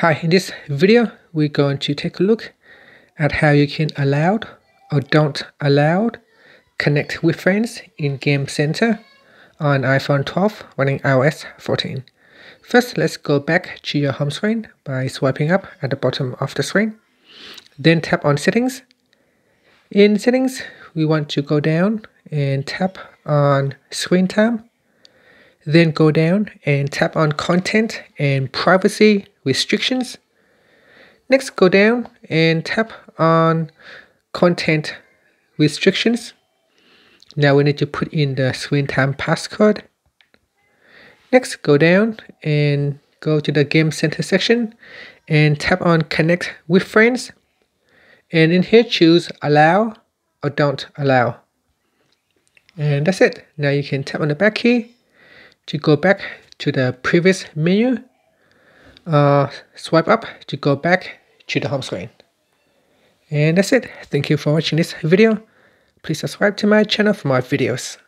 Hi, in this video, we're going to take a look at how you can allow or don't allow connect with friends in Game Center on iPhone 12 running iOS 14. First, let's go back to your home screen by swiping up at the bottom of the screen. Then tap on settings. In settings, we want to go down and tap on screen time. Then go down and tap on content and privacy restrictions. Next, go down and tap on content restrictions. Now we need to put in the screen time passcode. Next, go down and go to the Game Center section and tap on Connect with Friends. And in here, choose Allow or Don't Allow. And that's it. Now you can tap on the back key to go back to the previous menu uh, swipe up to go back to the home screen. And that's it. Thank you for watching this video. Please subscribe to my channel for more videos.